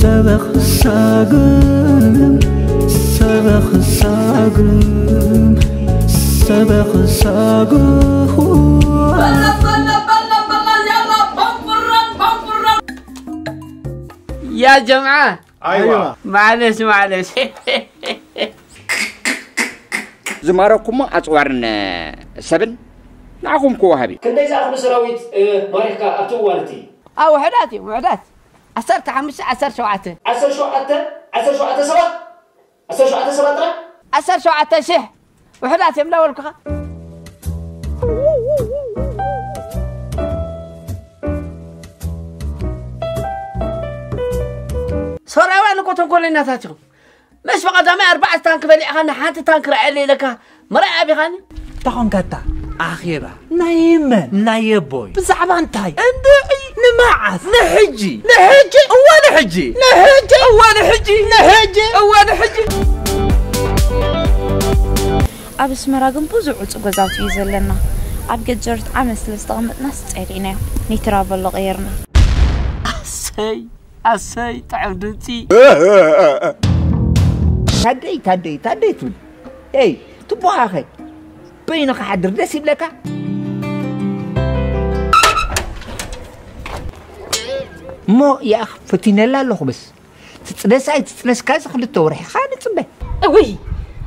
ሰበኽ ሳግም ሰበኽ ሳግም ሰበኽ ሳግሁ يا جماعة ايوه معلش معلش ዝማረኩሞ ኣፅዋርን ሰብን ንዓኹም ክወሃቢ ክንደይ ዝኣኽሉ ሰራዊት ማሪኽካ ኣብቲ እዋን እቲ أو وحداتي وحدات عصرت خمسة عصر شوعته ዓሰርተ ሸውዓተ ዓሰርተ ሸውዓተ ሰባት ዓሰርተ ሸውዓተ ሰባት ጥራሕ عصر شوعته شح وحداتي من أول كخا سوري وين كنت نقول لنا تاتيهم مش فقط أمي أربعة تانك بلي خاني حتى تانك رعلي لك مرأي أبي خاني تخنكتا أخيرا نايمن نايبوي بزعب انتاي اندعي نمعث نحجي نحجي وانا حجي نحجي وانا حجي نحجي وانا حجي ኣብ ኣስመራ ግን ብዙሕ ዕፁ ገዛውቲ እዩ ዘለና ኣብ ገጀርት ዓመት ስለ ዝተቐመጥና ፀሪእናዮ ኔትራበሎ ቀይርና أسي أسي تعب دنتي ታደይ ታደይ ታደይ ትብል ይ ትቦኻ ኸ በይኑ ክሓድር ደስ ይብለካ مو يا اخ فتينا لا لو خبز تتنسى تتنسى كاز خلت وريح خان تصبي وي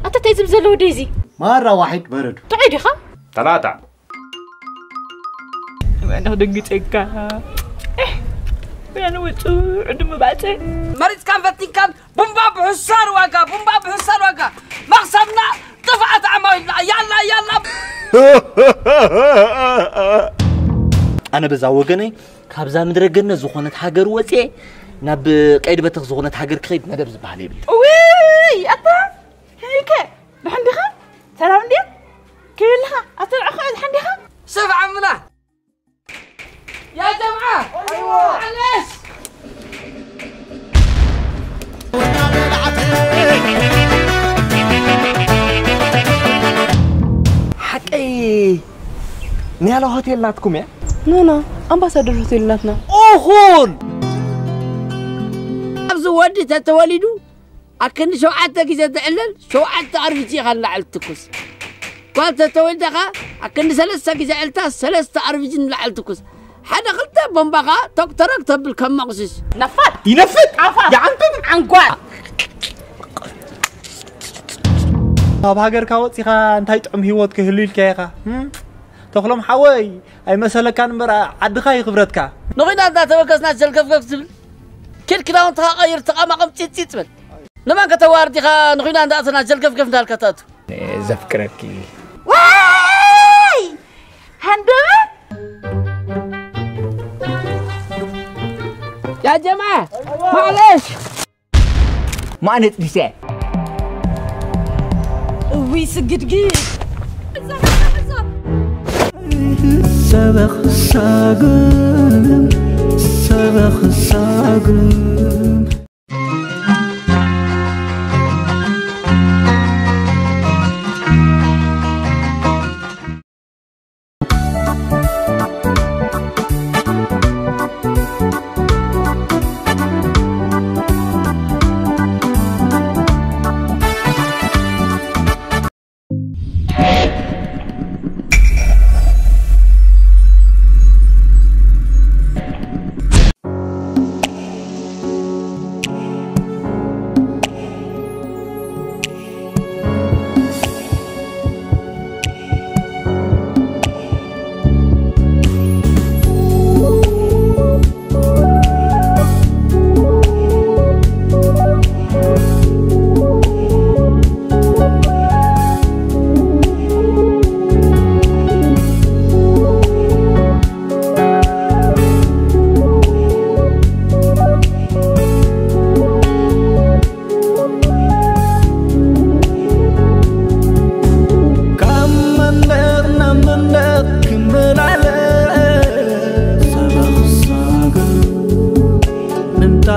انت تيزم زلو ديزي مره واحد برد تعيد خا ثلاثة أنا دقيت هيك أنا وتو عندما بعتي مريض كان فتين كان بومبا بحصار واقع بومبا بحصار واقع ما خسرنا دفعت عمايلنا يلا يلا ኣነ በዛ ወገነይ ካብዛ ምድረ ገነት ዝኾነት ሃገር ወፅየ ናብ ቀይዲ በትኽ ዝኾነት ሃገር ክኸይድ መደብ ዝበሃል የብል وي أنت هيك بحندي خا سلام دي كلها أطلع خا حندي خا شوف عمنا يا جماعة أيوة معلش ሓቀይ Nuna, ambassador hotel natna. أخون أبزودي تتوالدو أكن شوعتك شو تعلل شوعت أرفتي خلنا التكوس قال تتولدك أكن سلسة إذا علتا سلسة أرفتي نلعلتكوس حدا قلت خلتا بمبغا تكترك تبل كم مقصص نفت! ينفت؟ عفا! يا أنت عنقوات أب هاجر كاوت سيخان تايت أم هيوت كهليل كيخا ተኽሎም ሓወይ ኣይመሰለካን እምበር ዓድኻ ይኽብረትካ نغينا أنت توكسنا شلكف كف تبل كل كلا أنت غير تقام قم تيت تيت بل لما كتواردي خا نغينا أنت أصلا شلكف كف دال كتاتو ዘፍቅረኪ واي هندبة يا جماعة معلش ማነት ዲሰ وي سجد سبخ ساقم سبخ ساقم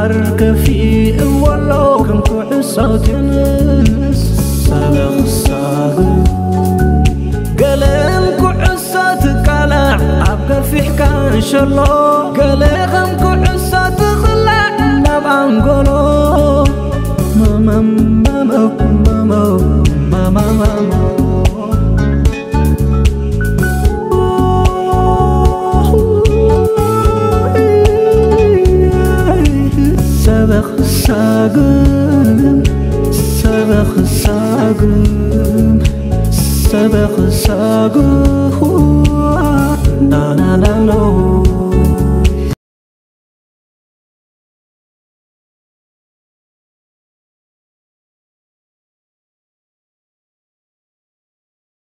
عرك في ولو كم كعسة تنس سلام ساقا قلم كعسة تقلع عبقى في حكاية شلو قلم كعسة تخلع نبع نقول ساقم سبخ ساقم سبخ ساقم لا لا لا لا.